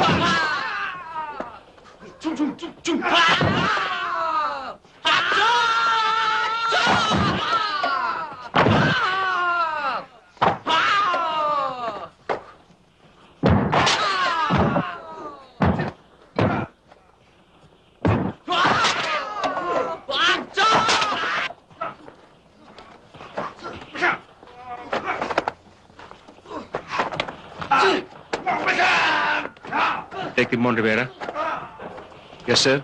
冲啊冲冲冲！冲啊 Detective Monrivera. Yes, sir.